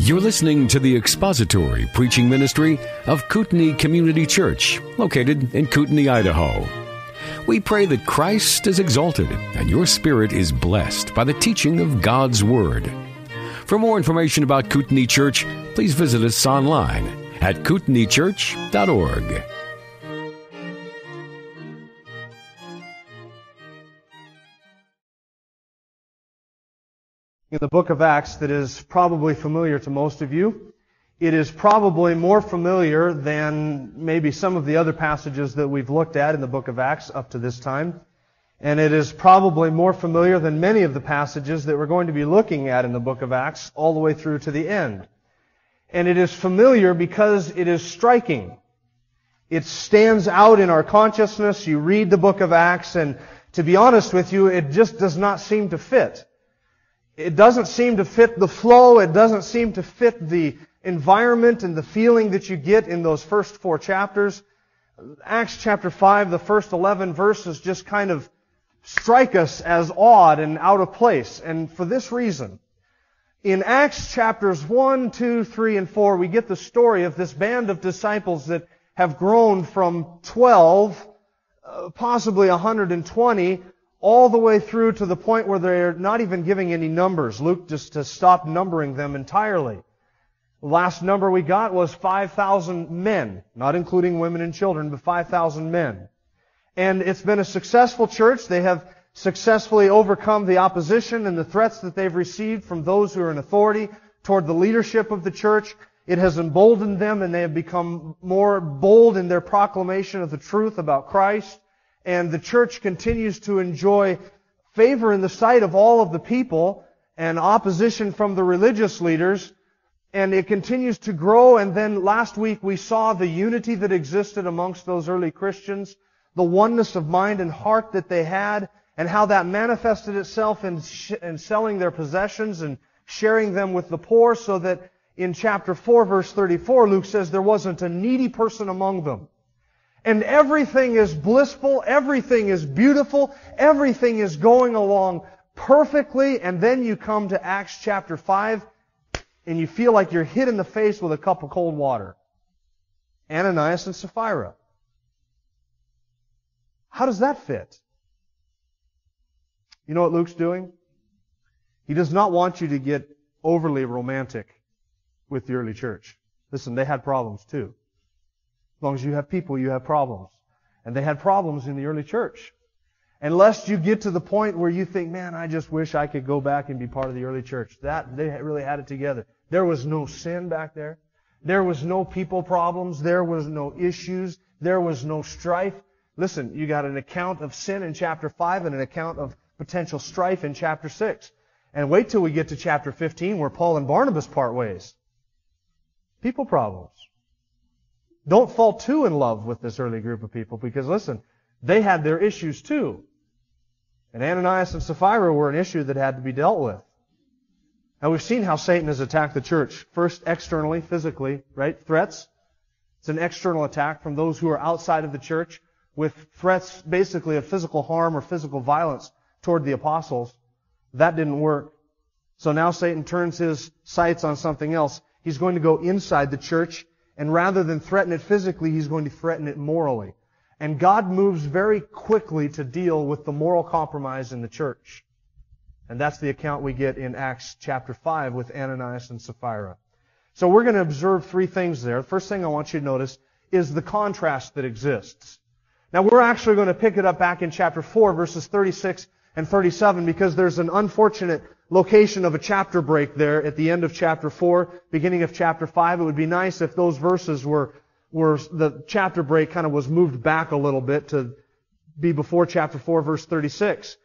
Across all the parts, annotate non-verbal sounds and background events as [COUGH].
You're listening to the expository preaching ministry of Kootenai Community Church, located in Kootenai, Idaho. We pray that Christ is exalted and your spirit is blessed by the teaching of God's Word. For more information about Kootenai Church, please visit us online at kootenaichurch.org. in the book of Acts that is probably familiar to most of you. It is probably more familiar than maybe some of the other passages that we've looked at in the book of Acts up to this time. And it is probably more familiar than many of the passages that we're going to be looking at in the book of Acts all the way through to the end. And it is familiar because it is striking. It stands out in our consciousness. You read the book of Acts and to be honest with you, it just does not seem to fit it doesn't seem to fit the flow. It doesn't seem to fit the environment and the feeling that you get in those first four chapters. Acts chapter 5, the first 11 verses just kind of strike us as odd and out of place. And for this reason, in Acts chapters 1, 2, 3, and 4, we get the story of this band of disciples that have grown from 12, uh, possibly 120, all the way through to the point where they're not even giving any numbers. Luke just to stop numbering them entirely. The last number we got was 5,000 men, not including women and children, but 5,000 men. And it's been a successful church. They have successfully overcome the opposition and the threats that they've received from those who are in authority toward the leadership of the church. It has emboldened them and they have become more bold in their proclamation of the truth about Christ and the church continues to enjoy favor in the sight of all of the people and opposition from the religious leaders and it continues to grow. And then last week we saw the unity that existed amongst those early Christians, the oneness of mind and heart that they had and how that manifested itself in, sh- in selling their possessions and sharing them with the poor so that in chapter 4 verse 34 Luke says there wasn't a needy person among them and everything is blissful, everything is beautiful, everything is going along perfectly, and then you come to Acts chapter 5, and you feel like you're hit in the face with a cup of cold water. Ananias and Sapphira. How does that fit? You know what Luke's doing? He does not want you to get overly romantic with the early church. Listen, they had problems too. As long as you have people, you have problems. And they had problems in the early church. Unless you get to the point where you think, man, I just wish I could go back and be part of the early church. That, they really had it together. There was no sin back there. There was no people problems. There was no issues. There was no strife. Listen, you got an account of sin in chapter 5 and an account of potential strife in chapter 6. And wait till we get to chapter 15 where Paul and Barnabas part ways. People problems. Don't fall too in love with this early group of people because listen, they had their issues too. And Ananias and Sapphira were an issue that had to be dealt with. Now we've seen how Satan has attacked the church. First externally, physically, right? Threats. It's an external attack from those who are outside of the church with threats basically of physical harm or physical violence toward the apostles. That didn't work. So now Satan turns his sights on something else. He's going to go inside the church and rather than threaten it physically, he's going to threaten it morally. And God moves very quickly to deal with the moral compromise in the church. And that's the account we get in Acts chapter 5 with Ananias and Sapphira. So we're going to observe three things there. The first thing I want you to notice is the contrast that exists. Now we're actually going to pick it up back in chapter 4 verses 36 and 37 because there's an unfortunate location of a chapter break there at the end of chapter 4, beginning of chapter 5. It would be nice if those verses were, were, the chapter break kind of was moved back a little bit to be before chapter 4 verse 36.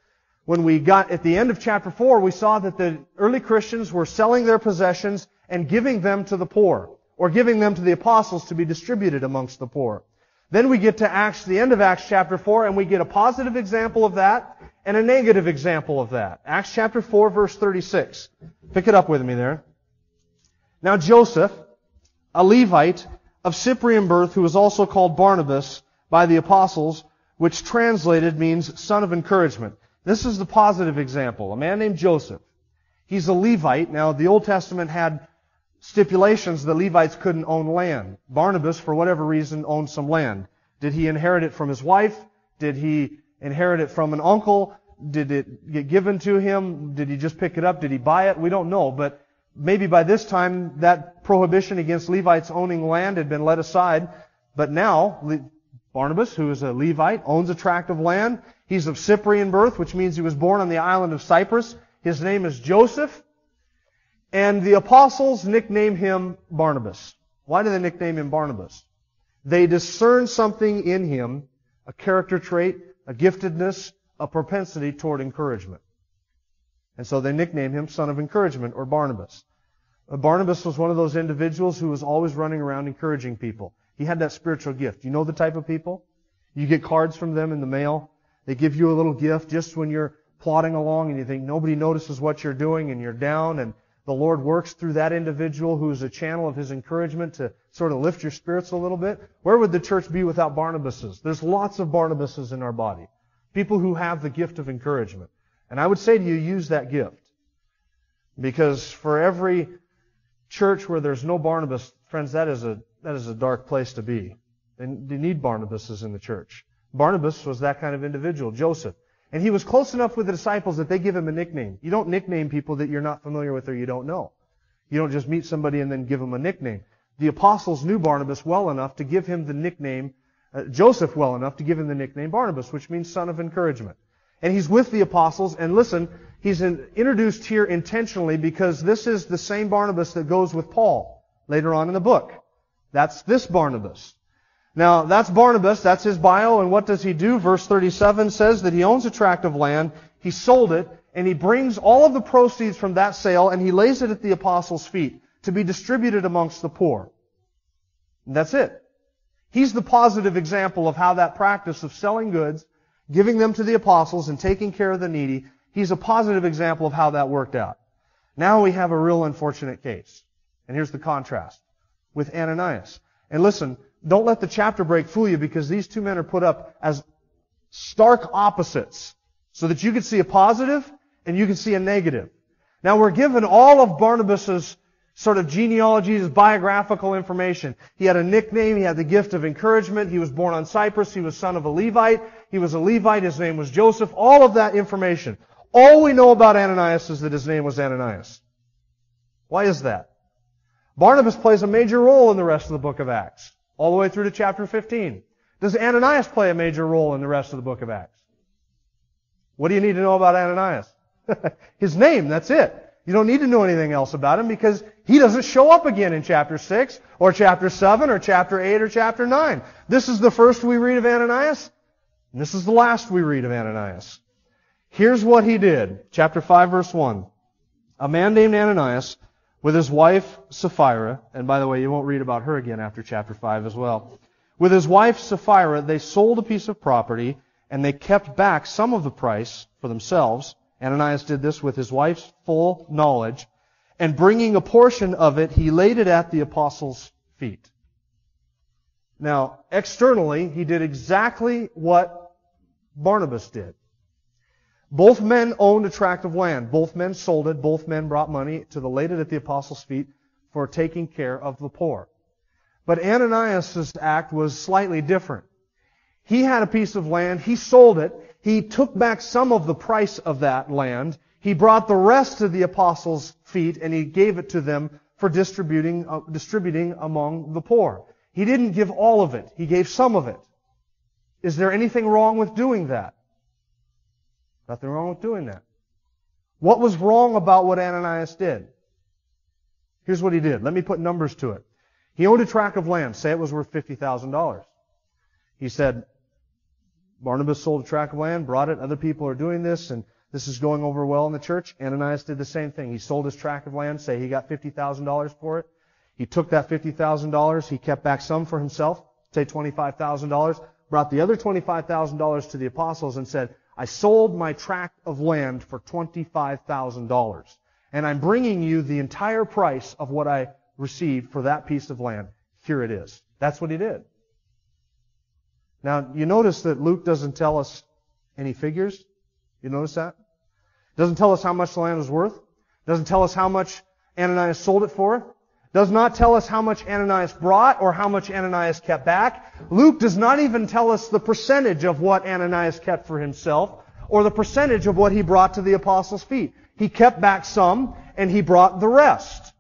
When we got at the end of chapter 4, we saw that the early Christians were selling their possessions and giving them to the poor, or giving them to the apostles to be distributed amongst the poor. Then we get to Acts, the end of Acts chapter 4, and we get a positive example of that, and a negative example of that. Acts chapter 4 verse 36. Pick it up with me there. Now Joseph, a Levite of Cyprian birth, who was also called Barnabas by the apostles, which translated means son of encouragement. This is the positive example. A man named Joseph. He's a Levite. Now the Old Testament had stipulations the Levites couldn't own land. Barnabas, for whatever reason, owned some land. Did he inherit it from his wife? Did he inherit it from an uncle? Did it get given to him? Did he just pick it up? Did he buy it? We don't know. But maybe by this time that prohibition against Levites owning land had been let aside. But now, Barnabas, who is a Levite, owns a tract of land. He's of Cyprian birth, which means he was born on the island of Cyprus. His name is Joseph. And the apostles nickname him Barnabas. Why do they nickname him Barnabas? They discern something in him, a character trait, a giftedness, a propensity toward encouragement. And so they nicknamed him Son of Encouragement or Barnabas. Barnabas was one of those individuals who was always running around encouraging people. He had that spiritual gift. You know the type of people? You get cards from them in the mail. They give you a little gift just when you're plodding along and you think nobody notices what you're doing and you're down and the Lord works through that individual who's a channel of His encouragement to sort of lift your spirits a little bit. Where would the church be without Barnabases? There's lots of Barnabases in our body. People who have the gift of encouragement. And I would say to you, use that gift. Because for every church where there's no Barnabas, friends, that is a, that is a dark place to be. They, need Barnabases in the church. Barnabas was that kind of individual. Joseph. And he was close enough with the disciples that they give him a nickname. You don't nickname people that you're not familiar with or you don't know. You don't just meet somebody and then give them a nickname. The apostles knew Barnabas well enough to give him the nickname, uh, Joseph well enough to give him the nickname Barnabas, which means son of encouragement. And he's with the apostles, and listen, he's in, introduced here intentionally because this is the same Barnabas that goes with Paul later on in the book. That's this Barnabas. Now, that's Barnabas, that's his bio, and what does he do? Verse 37 says that he owns a tract of land, he sold it, and he brings all of the proceeds from that sale and he lays it at the apostles' feet to be distributed amongst the poor. And that's it. He's the positive example of how that practice of selling goods, giving them to the apostles, and taking care of the needy, he's a positive example of how that worked out. Now we have a real unfortunate case. And here's the contrast with Ananias. And listen, don't let the chapter break fool you because these two men are put up as stark opposites so that you can see a positive and you can see a negative. Now we're given all of Barnabas's sort of genealogy, his biographical information. He had a nickname, he had the gift of encouragement, he was born on Cyprus, he was son of a Levite, he was a Levite, his name was Joseph, all of that information. All we know about Ananias is that his name was Ananias. Why is that? Barnabas plays a major role in the rest of the book of Acts all the way through to chapter 15. Does Ananias play a major role in the rest of the book of Acts? What do you need to know about Ananias? [LAUGHS] His name, that's it. You don't need to know anything else about him because he doesn't show up again in chapter 6 or chapter 7 or chapter 8 or chapter 9. This is the first we read of Ananias, and this is the last we read of Ananias. Here's what he did. Chapter 5 verse 1. A man named Ananias with his wife Sapphira, and by the way, you won't read about her again after chapter 5 as well. With his wife Sapphira, they sold a piece of property and they kept back some of the price for themselves. Ananias did this with his wife's full knowledge, and bringing a portion of it, he laid it at the apostles' feet. Now, externally, he did exactly what Barnabas did. Both men owned a tract of land. Both men sold it. Both men brought money to the laid it at the apostles' feet for taking care of the poor. But Ananias' act was slightly different. He had a piece of land. He sold it. He took back some of the price of that land. He brought the rest to the apostles' feet and he gave it to them for distributing, uh, distributing among the poor. He didn't give all of it. He gave some of it. Is there anything wrong with doing that? Nothing wrong with doing that. What was wrong about what Ananias did? Here's what he did. Let me put numbers to it. He owned a tract of land. Say it was worth $50,000. He said, Barnabas sold a tract of land, brought it. Other people are doing this, and this is going over well in the church. Ananias did the same thing. He sold his tract of land. Say he got $50,000 for it. He took that $50,000. He kept back some for himself. Say $25,000. Brought the other $25,000 to the apostles and said, I sold my tract of land for $25,000. And I'm bringing you the entire price of what I received for that piece of land. Here it is. That's what he did. Now, you notice that Luke doesn't tell us any figures. You notice that? Doesn't tell us how much the land was worth. Doesn't tell us how much Ananias sold it for. Does not tell us how much Ananias brought or how much Ananias kept back. Luke does not even tell us the percentage of what Ananias kept for himself or the percentage of what he brought to the apostles' feet. He kept back some and he brought the rest.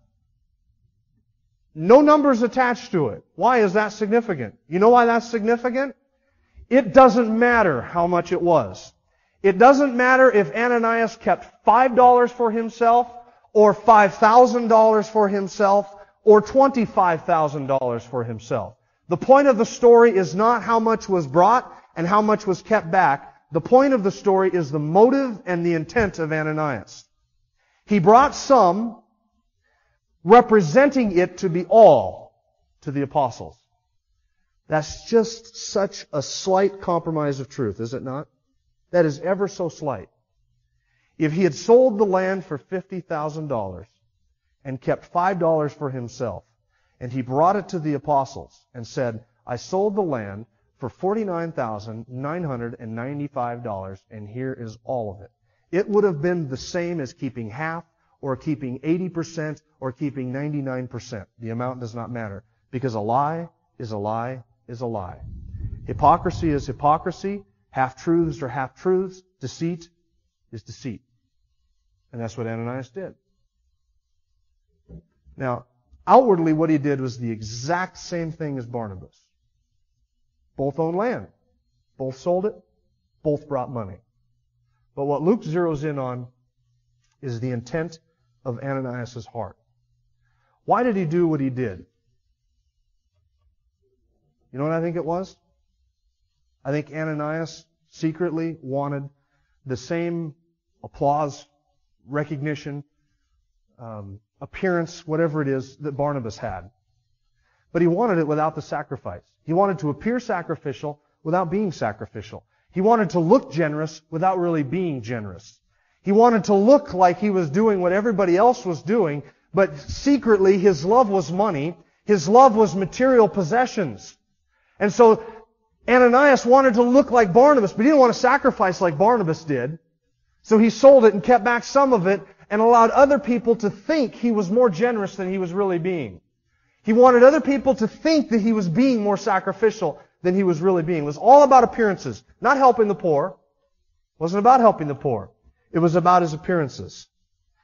No numbers attached to it. Why is that significant? You know why that's significant? It doesn't matter how much it was. It doesn't matter if Ananias kept $5 for himself or $5,000 for himself or $25,000 for himself. The point of the story is not how much was brought and how much was kept back. The point of the story is the motive and the intent of Ananias. He brought some, representing it to be all to the apostles. That's just such a slight compromise of truth, is it not? That is ever so slight. If he had sold the land for $50,000 and kept $5 for himself, and he brought it to the apostles and said, I sold the land for $49,995 and here is all of it. It would have been the same as keeping half or keeping 80% or keeping 99%. The amount does not matter because a lie is a lie is a lie. Hypocrisy is hypocrisy. Half-truths are half-truths. Deceit is deceit. And that's what Ananias did. Now, outwardly what he did was the exact same thing as Barnabas. Both owned land. Both sold it. Both brought money. But what Luke zeroes in on is the intent of Ananias' heart. Why did he do what he did? You know what I think it was? I think Ananias secretly wanted the same applause, recognition, um, appearance, whatever it is that Barnabas had. But he wanted it without the sacrifice. He wanted to appear sacrificial without being sacrificial. He wanted to look generous without really being generous. He wanted to look like he was doing what everybody else was doing, but secretly his love was money. His love was material possessions. And so Ananias wanted to look like Barnabas, but he didn't want to sacrifice like Barnabas did. So he sold it and kept back some of it and allowed other people to think he was more generous than he was really being. He wanted other people to think that he was being more sacrificial than he was really being. It was all about appearances, not helping the poor. It wasn't about helping the poor. It was about his appearances.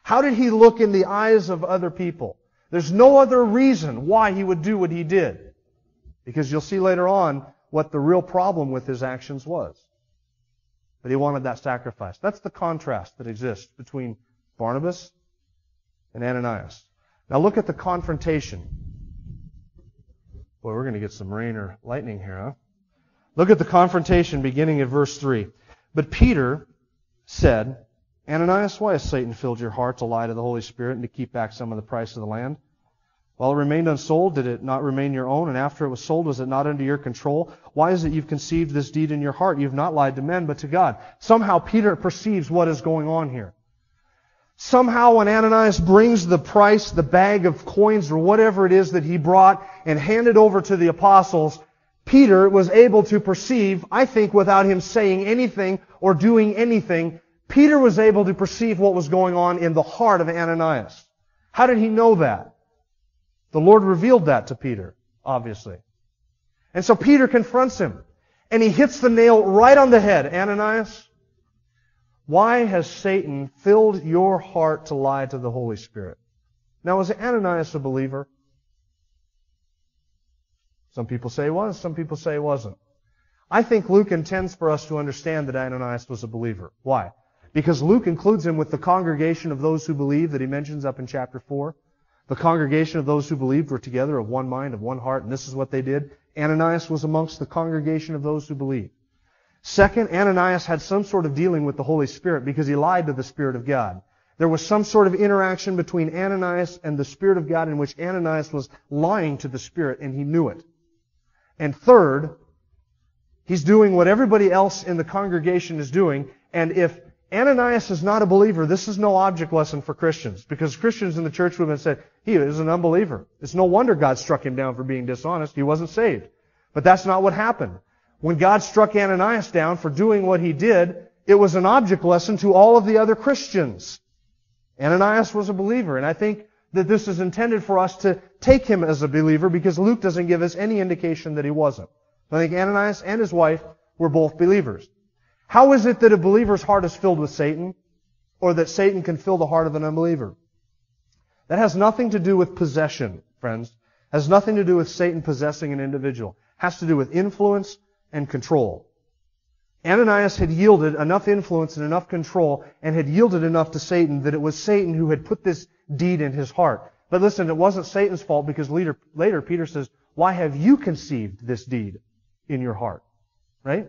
How did he look in the eyes of other people? There's no other reason why he would do what he did. Because you'll see later on what the real problem with his actions was. But he wanted that sacrifice. That's the contrast that exists between Barnabas and Ananias. Now look at the confrontation. Boy, we're going to get some rain or lightning here, huh? Look at the confrontation beginning at verse 3. But Peter said, Ananias, why has Satan filled your heart to lie to the Holy Spirit and to keep back some of the price of the land? While it remained unsold, did it not remain your own? And after it was sold, was it not under your control? Why is it you've conceived this deed in your heart? You've not lied to men, but to God. Somehow Peter perceives what is going on here. Somehow when Ananias brings the price, the bag of coins or whatever it is that he brought and handed over to the apostles, Peter was able to perceive, I think without him saying anything or doing anything, Peter was able to perceive what was going on in the heart of Ananias. How did he know that? The Lord revealed that to Peter, obviously. And so Peter confronts him. And he hits the nail right on the head. Ananias, why has Satan filled your heart to lie to the Holy Spirit? Now, was Ananias a believer? Some people say he was, some people say he wasn't. I think Luke intends for us to understand that Ananias was a believer. Why? Because Luke includes him with the congregation of those who believe that he mentions up in chapter 4. The congregation of those who believed were together of one mind, of one heart, and this is what they did. Ananias was amongst the congregation of those who believed. Second, Ananias had some sort of dealing with the Holy Spirit because he lied to the Spirit of God. There was some sort of interaction between Ananias and the Spirit of God in which Ananias was lying to the Spirit and he knew it. And third, he's doing what everybody else in the congregation is doing, and if Ananias is not a believer. This is no object lesson for Christians because Christians in the church would have said, he is an unbeliever. It's no wonder God struck him down for being dishonest. He wasn't saved. But that's not what happened. When God struck Ananias down for doing what he did, it was an object lesson to all of the other Christians. Ananias was a believer, and I think that this is intended for us to take him as a believer because Luke doesn't give us any indication that he wasn't. I think Ananias and his wife were both believers. How is it that a believer's heart is filled with Satan or that Satan can fill the heart of an unbeliever? That has nothing to do with possession, friends. It has nothing to do with Satan possessing an individual. It has to do with influence and control. Ananias had yielded enough influence and enough control and had yielded enough to Satan that it was Satan who had put this deed in his heart. But listen, it wasn't Satan's fault because later, later Peter says, why have you conceived this deed in your heart? Right?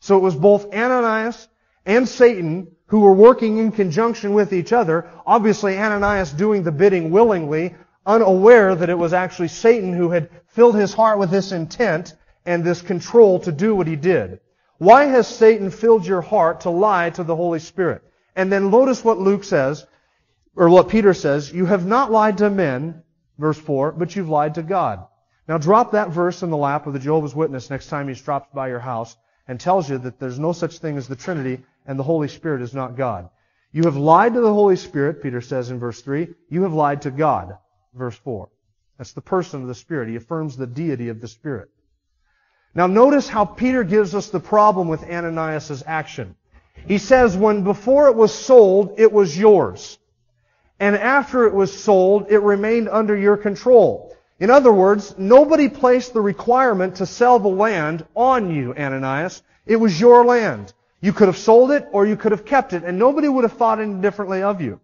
So it was both Ananias and Satan who were working in conjunction with each other. Obviously Ananias doing the bidding willingly, unaware that it was actually Satan who had filled his heart with this intent and this control to do what he did. Why has Satan filled your heart to lie to the Holy Spirit? And then notice what Luke says, or what Peter says, you have not lied to men, verse 4, but you've lied to God. Now drop that verse in the lap of the Jehovah's Witness next time he drops by your house and tells you that there's no such thing as the Trinity and the Holy Spirit is not God. You have lied to the Holy Spirit, Peter says in verse 3. You have lied to God, verse 4. That's the person of the Spirit. He affirms the deity of the Spirit. Now notice how Peter gives us the problem with Ananias' action. He says, when before it was sold, it was yours. And after it was sold, it remained under your control. In other words, nobody placed the requirement to sell the land on you, Ananias. It was your land. You could have sold it or you could have kept it, and nobody would have thought any differently of you.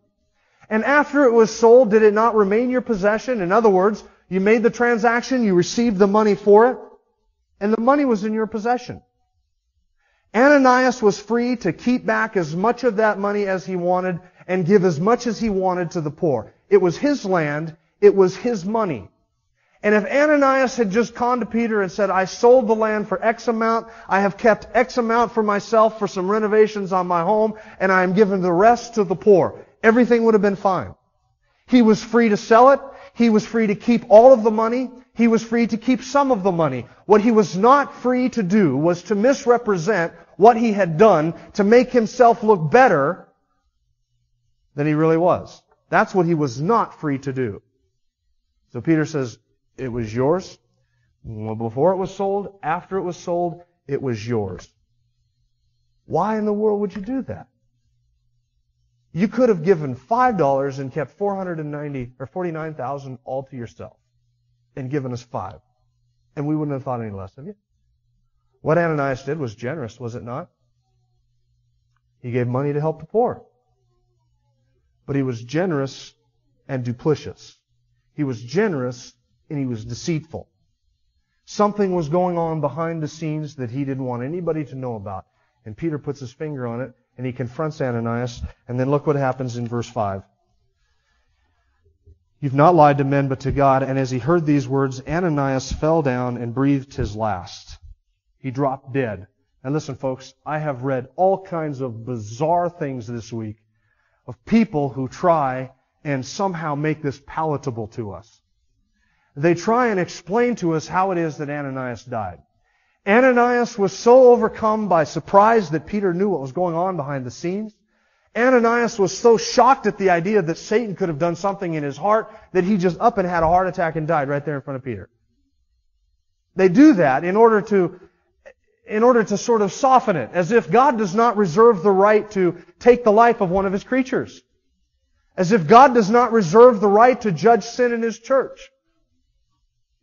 And after it was sold, did it not remain your possession? In other words, you made the transaction, you received the money for it, and the money was in your possession. Ananias was free to keep back as much of that money as he wanted and give as much as he wanted to the poor. It was his land. It was his money. And if Ananias had just gone to Peter and said, I sold the land for X amount, I have kept X amount for myself for some renovations on my home, and I am giving the rest to the poor, everything would have been fine. He was free to sell it. He was free to keep all of the money. He was free to keep some of the money. What he was not free to do was to misrepresent what he had done to make himself look better than he really was. That's what he was not free to do. So Peter says, it was yours. Before it was sold, after it was sold, it was yours. Why in the world would you do that? You could have given $5 and kept 490 or 49,000 all to yourself and given us five. And we wouldn't have thought any less of you. What Ananias did was generous, was it not? He gave money to help the poor. But he was generous and duplicitous. He was generous and he was deceitful. Something was going on behind the scenes that he didn't want anybody to know about. And Peter puts his finger on it and he confronts Ananias. And then look what happens in verse 5. You've not lied to men, but to God. And as he heard these words, Ananias fell down and breathed his last. He dropped dead. And listen, folks, I have read all kinds of bizarre things this week of people who try and somehow make this palatable to us. They try and explain to us how it is that Ananias died. Ananias was so overcome by surprise that Peter knew what was going on behind the scenes Ananias was so shocked at the idea that Satan could have done something in his heart that he just up and had a heart attack and died right there in front of Peter. They do that in order to, in order to sort of soften it, as if God does not reserve the right to take the life of one of his creatures. As if God does not reserve the right to judge sin in his church.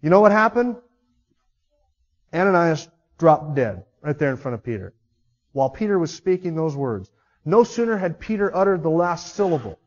You know what happened? Ananias dropped dead right there in front of Peter. While Peter was speaking those words, no sooner had Peter uttered the last syllable,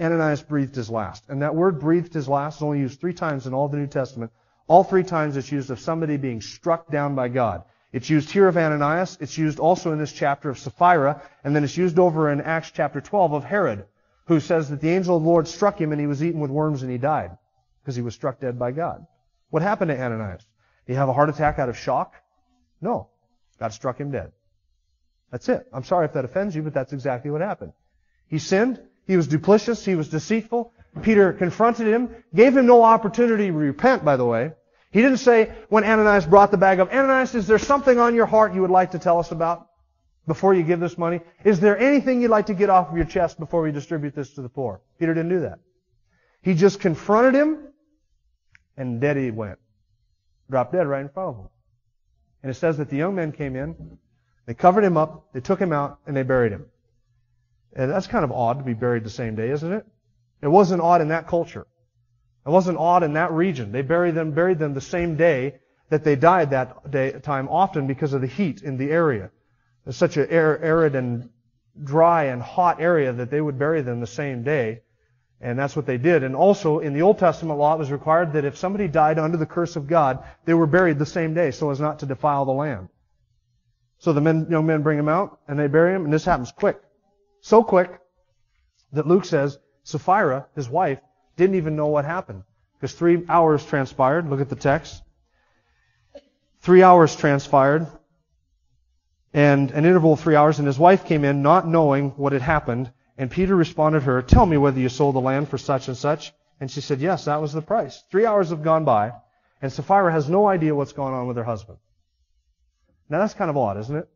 Ananias breathed his last. And that word breathed his last is only used three times in all the New Testament. All three times it's used of somebody being struck down by God. It's used here of Ananias. It's used also in this chapter of Sapphira. And then it's used over in Acts chapter 12 of Herod, who says that the angel of the Lord struck him and he was eaten with worms and he died because he was struck dead by God. What happened to Ananias? Did he have a heart attack out of shock? No. God struck him dead. That's it. I'm sorry if that offends you, but that's exactly what happened. He sinned. He was duplicitous. He was deceitful. Peter confronted him, gave him no opportunity to repent, by the way. He didn't say, when Ananias brought the bag up, Ananias, is there something on your heart you would like to tell us about before you give this money? Is there anything you'd like to get off of your chest before we distribute this to the poor? Peter didn't do that. He just confronted him, and dead he went. Dropped dead right in front of him. And it says that the young men came in, they covered him up, they took him out, and they buried him. And that's kind of odd to be buried the same day, isn't it? It wasn't odd in that culture. It wasn't odd in that region. They buried them, buried them the same day that they died that day, time, often because of the heat in the area. It's such an arid and dry and hot area that they would bury them the same day. And that's what they did. And also, in the Old Testament law, it was required that if somebody died under the curse of God, they were buried the same day so as not to defile the land. So the men, young men bring him out, and they bury him, and this happens quick. So quick that Luke says Sapphira, his wife, didn't even know what happened. Because three hours transpired. Look at the text. Three hours transpired. And an interval of three hours, and his wife came in not knowing what had happened. And Peter responded to her, Tell me whether you sold the land for such and such. And she said, Yes, that was the price. Three hours have gone by, and Sapphira has no idea what's going on with her husband. Now that's kind of odd, isn't it?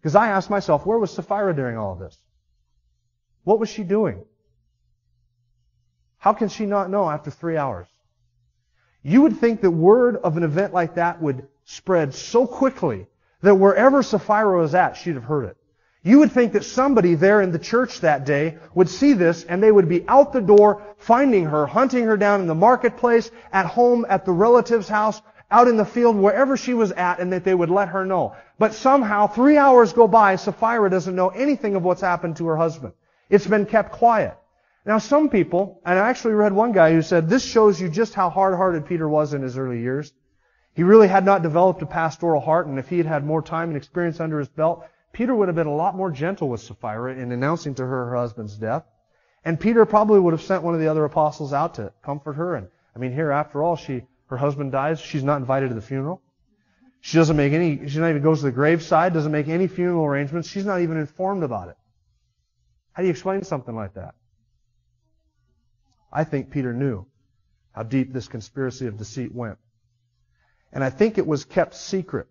Because I asked myself, where was Sapphira during all of this? What was she doing? How can she not know after three hours? You would think that word of an event like that would spread so quickly that wherever Sapphira was at, she'd have heard it. You would think that somebody there in the church that day would see this and they would be out the door finding her, hunting her down in the marketplace, at home, at the relative's house, out in the field, wherever she was at, and that they would let her know. But somehow, three hours go by, Sapphira doesn't know anything of what's happened to her husband. It's been kept quiet. Now some people, and I actually read one guy who said, this shows you just how hard-hearted Peter was in his early years. He really had not developed a pastoral heart, and if he had had more time and experience under his belt, Peter would have been a lot more gentle with Sapphira in announcing to her her husband's death. And Peter probably would have sent one of the other apostles out to comfort her. And I mean, here, after all, she, her husband dies. She's not invited to the funeral. She doesn't make any, she not even goes to the graveside, doesn't make any funeral arrangements. She's not even informed about it. How do you explain something like that? I think Peter knew how deep this conspiracy of deceit went. And I think it was kept secret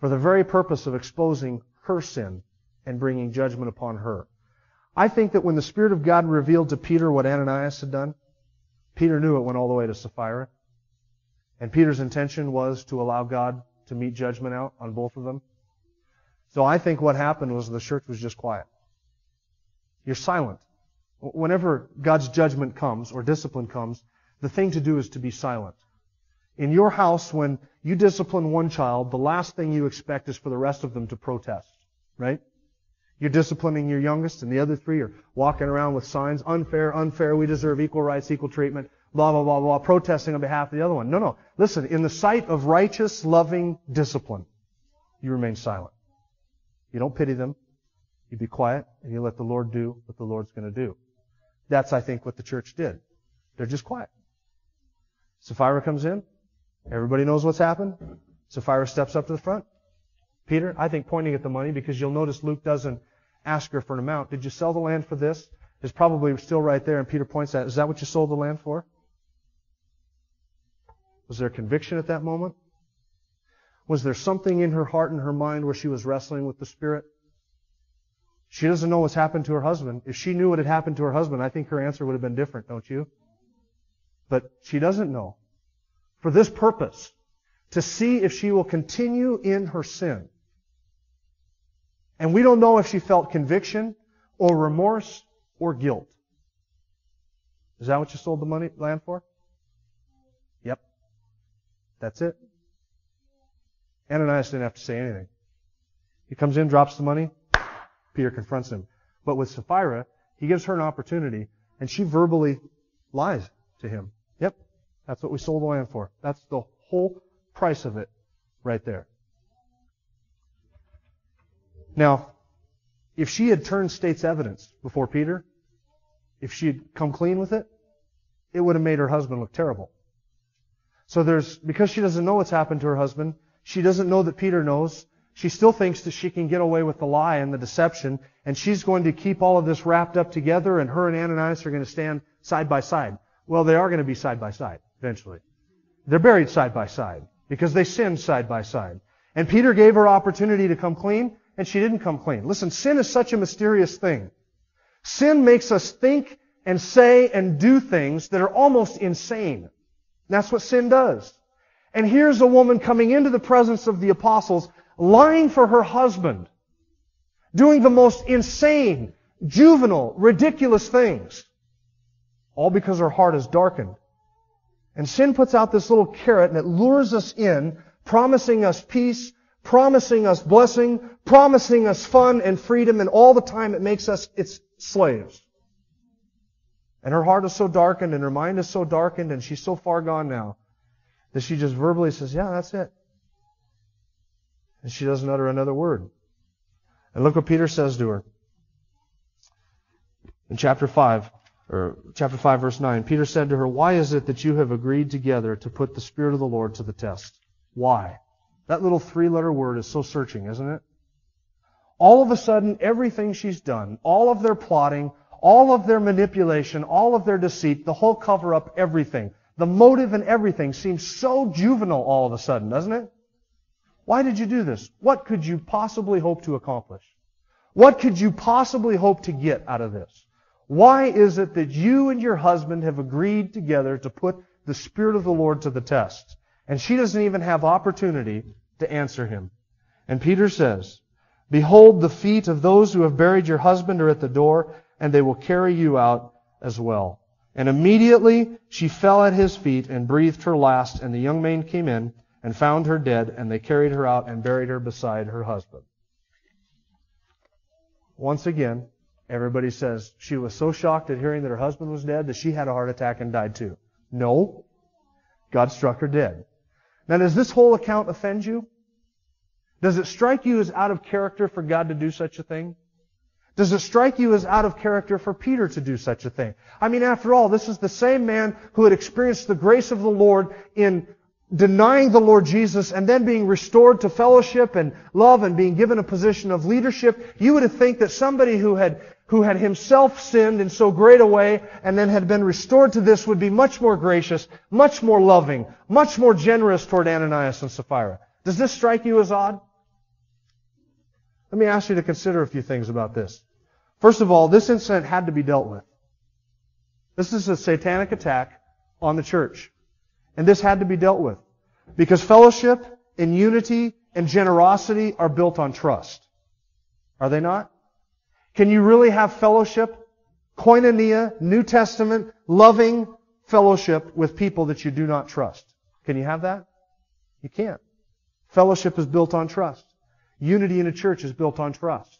for the very purpose of exposing her sin and bringing judgment upon her. I think that when the Spirit of God revealed to Peter what Ananias had done, Peter knew it went all the way to Sapphira. And Peter's intention was to allow God to mete judgment out on both of them. So I think what happened was the church was just quiet. You're silent. Whenever God's judgment comes or discipline comes, the thing to do is to be silent. In your house, when you discipline one child, the last thing you expect is for the rest of them to protest, right? You're disciplining your youngest, and the other three are walking around with signs, unfair, unfair, we deserve equal rights, equal treatment, blah, blah, blah, blah, protesting on behalf of the other one. No, no. Listen, in the sight of righteous, loving discipline, you remain silent. You don't pity them. You be quiet, and you let the Lord do what the Lord's going to do. That's, I think, what the church did. They're just quiet. Sapphira comes in. Everybody knows what's happened. Sapphira steps up to the front. Peter, I think pointing at the money because you'll notice Luke doesn't ask her for an amount. Did you sell the land for this? Is probably still right there, and Peter points at, is that what you sold the land for? Was there conviction at that moment? Was there something in her heart and her mind where she was wrestling with the Spirit? She doesn't know what's happened to her husband. If she knew what had happened to her husband, I think her answer would have been different, don't you? But she doesn't know. For this purpose, to see if she will continue in her sin. And we don't know if she felt conviction or remorse or guilt. Is that what you sold the money land for? That's it. Ananias didn't have to say anything. He comes in, drops the money. Peter confronts him. But with Sapphira, he gives her an opportunity, and she verbally lies to him. Yep, that's what we sold the land for. That's the whole price of it right there. Now, if she had turned state's evidence before Peter, if she had come clean with it, it would have made her husband look terrible. So there's, because she doesn't know what's happened to her husband, she doesn't know that Peter knows, she still thinks that she can get away with the lie and the deception, and she's going to keep all of this wrapped up together, and her and Ananias are going to stand side by side. Well, they are going to be side by side, eventually. They're buried side by side, because they sinned side by side. And Peter gave her opportunity to come clean, and she didn't come clean. Listen, sin is such a mysterious thing. Sin makes us think and say and do things that are almost insane. That's what sin does. And here's a woman coming into the presence of the apostles, lying for her husband, doing the most insane, juvenile, ridiculous things. All because her heart is darkened. And sin puts out this little carrot and it lures us in, promising us peace, promising us blessing, promising us fun and freedom, and all the time it makes us its slaves. And her heart is so darkened and her mind is so darkened and she's so far gone now that she just verbally says, yeah, that's it. And she doesn't utter another word. And look what Peter says to her. In chapter 5, or chapter 5 verse 9, Peter said to her, Why is it that you have agreed together to put the Spirit of the Lord to the test? Why? That little three letter word is so searching, isn't it? All of a sudden, everything she's done, all of their plotting, all of their manipulation, all of their deceit, the whole cover up, everything, the motive and everything seems so juvenile all of a sudden, doesn't it? Why did you do this? What could you possibly hope to accomplish? What could you possibly hope to get out of this? Why is it that you and your husband have agreed together to put the Spirit of the Lord to the test? And she doesn't even have opportunity to answer him. And Peter says, Behold, the feet of those who have buried your husband are at the door, and they will carry you out as well. And immediately she fell at his feet and breathed her last, and the young man came in and found her dead, and they carried her out and buried her beside her husband. Once again, everybody says she was so shocked at hearing that her husband was dead that she had a heart attack and died too. No. God struck her dead. Now, does this whole account offend you? Does it strike you as out of character for God to do such a thing? Does it strike you as out of character for Peter to do such a thing? I mean, after all, this is the same man who had experienced the grace of the Lord in denying the Lord Jesus and then being restored to fellowship and love and being given a position of leadership. You would think that somebody who had who had himself sinned in so great a way and then had been restored to this would be much more gracious, much more loving, much more generous toward Ananias and Sapphira. Does this strike you as odd? Let me ask you to consider a few things about this. First of all, this incident had to be dealt with. This is a satanic attack on the church. And this had to be dealt with. Because fellowship and unity and generosity are built on trust. Are they not? Can you really have fellowship, koinonia, New Testament, loving fellowship with people that you do not trust? Can you have that? You can't. Fellowship is built on trust. Unity in a church is built on trust.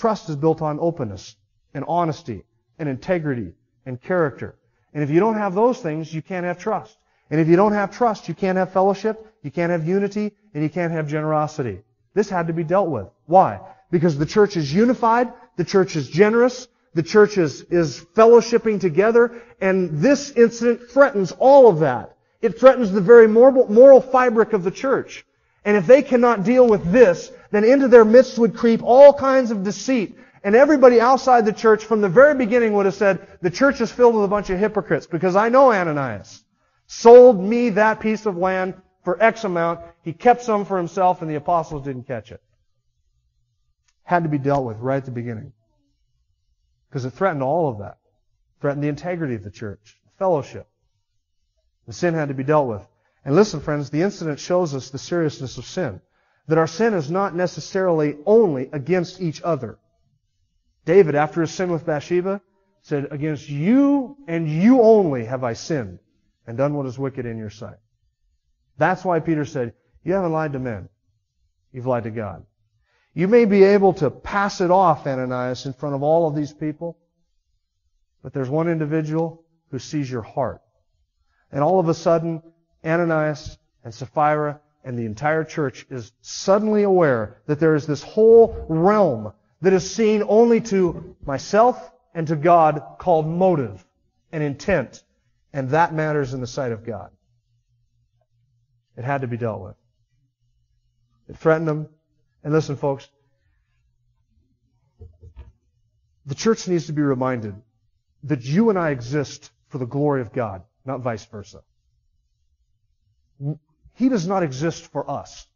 Trust is built on openness and honesty and integrity and character. And if you don't have those things, you can't have trust. And if you don't have trust, you can't have fellowship, you can't have unity, and you can't have generosity. This had to be dealt with. Why? Because the church is unified, the church is generous, the church is, is fellowshipping together, and this incident threatens all of that. It threatens the very moral, moral fabric of the church. And if they cannot deal with this, then into their midst would creep all kinds of deceit. And everybody outside the church from the very beginning would have said, the church is filled with a bunch of hypocrites because I know Ananias sold me that piece of land for X amount. He kept some for himself and the apostles didn't catch it. Had to be dealt with right at the beginning. Because it threatened all of that. threatened the integrity of the church, fellowship. The sin had to be dealt with. And listen, friends, the incident shows us the seriousness of sin. That our sin is not necessarily only against each other. David, after his sin with Bathsheba, said, Against you and you only have I sinned and done what is wicked in your sight. That's why Peter said, You haven't lied to men. You've lied to God. You may be able to pass it off, Ananias, in front of all of these people, but there's one individual who sees your heart. And all of a sudden, Ananias and Sapphira and the entire church is suddenly aware that there is this whole realm that is seen only to myself and to God called motive and intent. And that matters in the sight of God. It had to be dealt with. It threatened them. And listen, folks, the church needs to be reminded that you and I exist for the glory of God, not vice versa. He does not exist for us.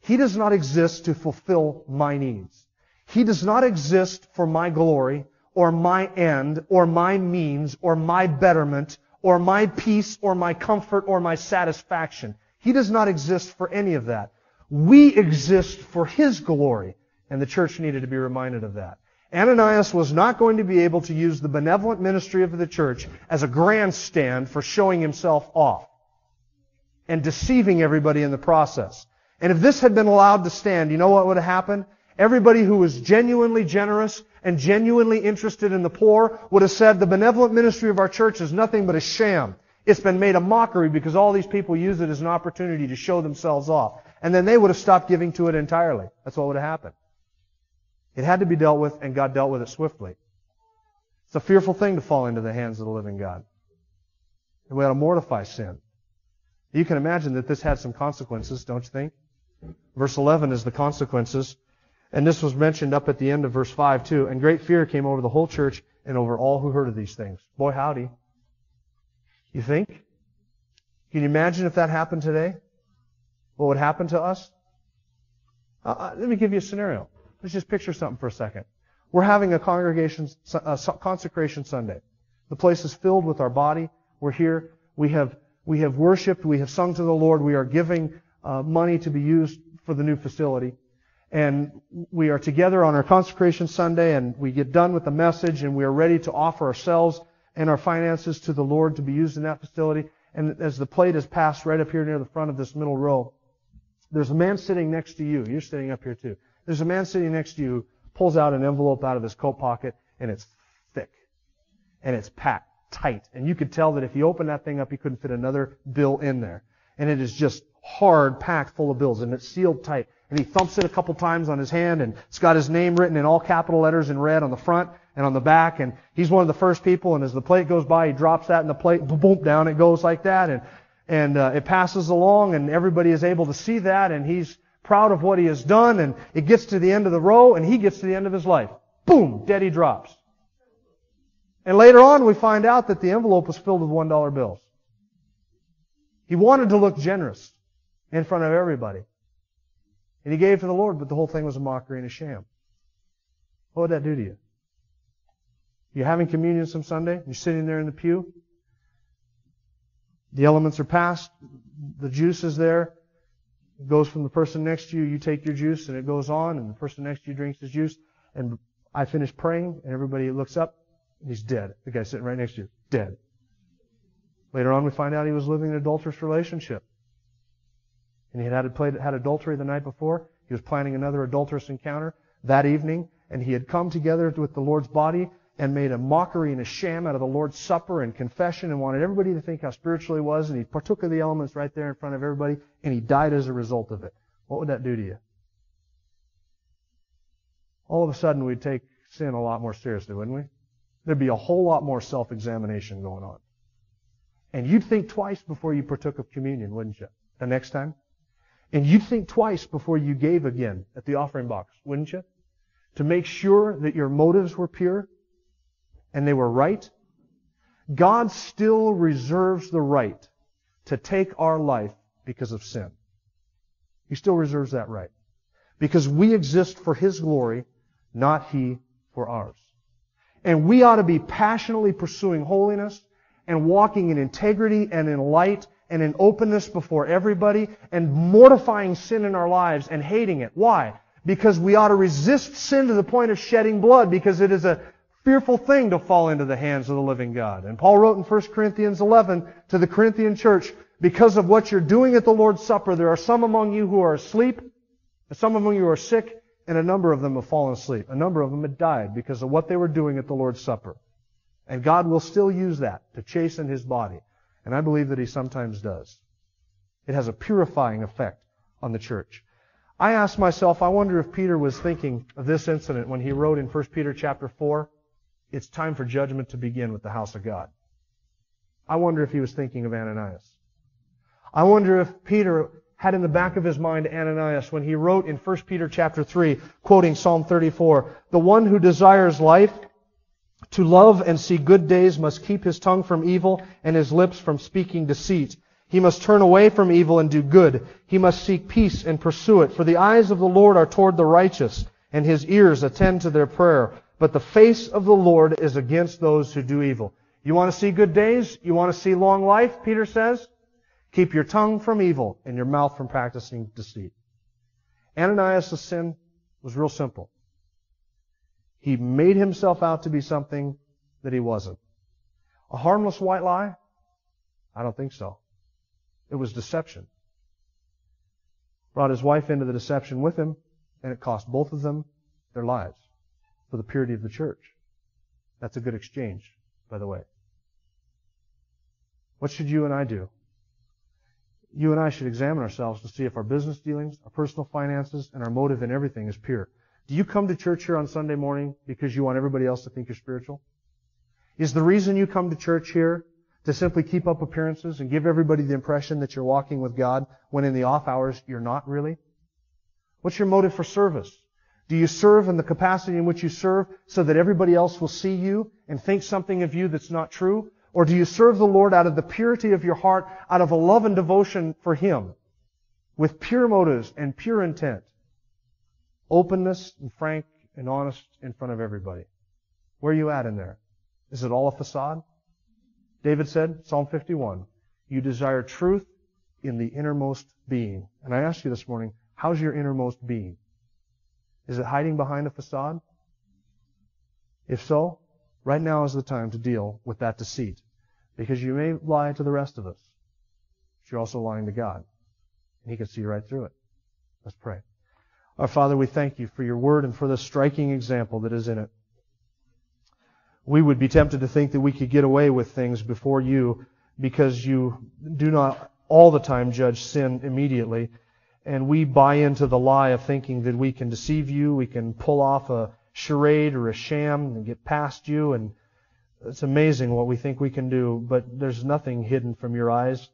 He does not exist to fulfill my needs. He does not exist for my glory or my end or my means or my betterment or my peace or my comfort or my satisfaction. He does not exist for any of that. We exist for His glory. And the church needed to be reminded of that. Ananias was not going to be able to use the benevolent ministry of the church as a grandstand for showing himself off and deceiving everybody in the process. And if this had been allowed to stand, you know what would have happened? Everybody who was genuinely generous and genuinely interested in the poor would have said the benevolent ministry of our church is nothing but a sham. It's been made a mockery because all these people use it as an opportunity to show themselves off. And then they would have stopped giving to it entirely. That's what would have happened. It had to be dealt with, and God dealt with it swiftly. It's a fearful thing to fall into the hands of the living God. And we ought to mortify sin. You can imagine that this had some consequences, don't you think? Verse 11 is the consequences. And this was mentioned up at the end of verse 5 too. And great fear came over the whole church and over all who heard of these things. Boy, howdy. You think? Can you imagine if that happened today? What would happen to us? Uh, uh let me give you a scenario. Let's just picture something for a second. We're having a congregation, a consecration Sunday. The place is filled with our body. We're here. We have, we have worshiped. We have sung to the Lord. We are giving uh, money to be used for the new facility. And we are together on our consecration Sunday and we get done with the message and we are ready to offer ourselves and our finances to the Lord to be used in that facility. And as the plate is passed right up here near the front of this middle row, there's a man sitting next to you. You're sitting up here too. There's a man sitting next to you, pulls out an envelope out of his coat pocket, and it's thick. And it's packed tight. And you could tell that if he opened that thing up, he couldn't fit another bill in there. And it is just hard, packed full of bills, and it's sealed tight. And he thumps it a couple times on his hand, and it's got his name written in all capital letters in red on the front and on the back. And he's one of the first people, and as the plate goes by, he drops that in the plate, boom, boom, down it goes like that. And, and uh, it passes along, and everybody is able to see that, and he's proud of what he has done, and it gets to the end of the row, and he gets to the end of his life. Boom! Dead he drops. And later on, we find out that the envelope was filled with $1 bills. He wanted to look generous in front of everybody. And he gave to the Lord, but the whole thing was a mockery and a sham. What would that do to you? You're having communion some Sunday, you're sitting there in the pew, the elements are passed, the juice is there, it goes from the person next to you, you take your juice, and it goes on, and the person next to you drinks his juice. And I finish praying, and everybody looks up, and he's dead. The guy sitting right next to you, dead. Later on, we find out he was living an adulterous relationship. And he had played, had adultery the night before. He was planning another adulterous encounter that evening, and he had come together with the Lord's body and made a mockery and a sham out of the Lord's Supper and confession and wanted everybody to think how spiritual he was, and he partook of the elements right there in front of everybody, and he died as a result of it. What would that do to you? All of a sudden, we'd take sin a lot more seriously, wouldn't we? There'd be a whole lot more self-examination going on. And you'd think twice before you partook of communion, wouldn't you? The next time? And you'd think twice before you gave again at the offering box, wouldn't you? To make sure that your motives were pure and they were right, God still reserves the right to take our life because of sin. He still reserves that right. Because we exist for His glory, not He for ours. And we ought to be passionately pursuing holiness and walking in integrity and in light and in openness before everybody and mortifying sin in our lives and hating it. Why? Because we ought to resist sin to the point of shedding blood because it is a fearful thing to fall into the hands of the living God. And Paul wrote in 1 Corinthians 11 to the Corinthian church, because of what you're doing at the Lord's Supper, there are some among you who are asleep, some among you are sick, and a number of them have fallen asleep. A number of them have died because of what they were doing at the Lord's Supper. And God will still use that to chasten His body. And I believe that He sometimes does. It has a purifying effect on the church. I ask myself, I wonder if Peter was thinking of this incident when he wrote in 1 Peter chapter 4, it's time for judgment to begin with the house of God. I wonder if he was thinking of Ananias. I wonder if Peter had in the back of his mind Ananias when he wrote in 1 Peter chapter 3, quoting Psalm 34, the one who desires life to love and see good days must keep his tongue from evil and his lips from speaking deceit. He must turn away from evil and do good. He must seek peace and pursue it. For the eyes of the Lord are toward the righteous, and his ears attend to their prayer. but the face of the Lord is against those who do evil. You want to see good days? You want to see long life? Peter says? Keep your tongue from evil and your mouth from practicing deceit. Ananias' sin was real simple. He made himself out to be something that he wasn't. A harmless white lie? I don't think so. It was deception. Brought his wife into the deception with him, and it cost both of them their lives for the purity of the church. That's a good exchange, by the way. What should you and I do? You and I should examine ourselves to see if our business dealings, our personal finances, and our motive in everything is pure. Do you come to church here on Sunday morning because you want everybody else to think you're spiritual? Is the reason you come to church here to simply keep up appearances and give everybody the impression that you're walking with God when in the off hours you're not really? What's your motive for service? Do you serve in the capacity in which you serve so that everybody else will see you and think something of you that's not true? Or do you serve the Lord out of the purity of your heart, out of a love and devotion for Him, with pure motives and pure intent? Openness and frank and honest in front of everybody. Where are you at in there? Is it all a facade? David said, Psalm 51, you desire truth in the innermost being. And I ask you this morning, how's your innermost being? Is it hiding behind a facade? If so, right now is the time to deal with that deceit. Because you may lie to the rest of us, but you're also lying to God. And He can see right through it. Let's pray. Our Father, we thank you for your word and for the striking example that is in it. We would be tempted to think that we could get away with things before you because you do not all the time judge sin immediately and we buy into the lie of thinking that we can deceive you, we can pull off a charade or a sham and get past you, and it's amazing what we think we can do, but there's nothing hidden from your eyes.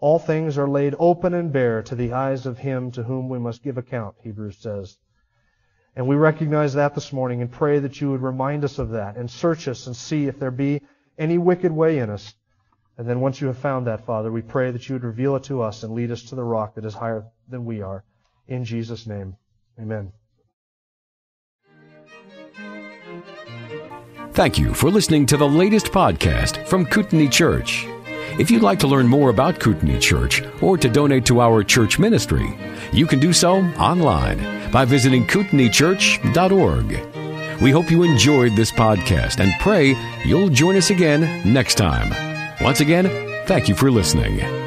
All things are laid open and bare to the eyes of Him to whom we must give account, Hebrews says. And we recognize that this morning and pray that you would remind us of that and search us and see if there be any wicked way in us. And then once you have found that, Father, we pray that you would reveal it to us and lead us to the rock that is higher than we are. In Jesus' name, amen. Thank you for listening to the latest podcast from Kootenai Church. If you'd like to learn more about Kootenai Church or to donate to our church ministry, you can do so online by visiting kootenaichurch.org. We hope you enjoyed this podcast and pray you'll join us again next time. Once again, thank you for listening.